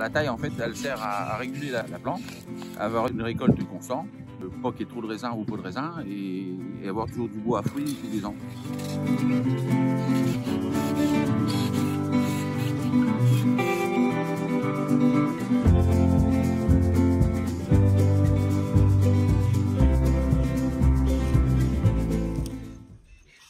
La, taille, en fait, elle sert à, réguler la, plante, à avoir une récolte constante, pas qu'il y ait trop de raisin ou peu de raisin, et, et avoir toujours du bois à fruits tous les ans.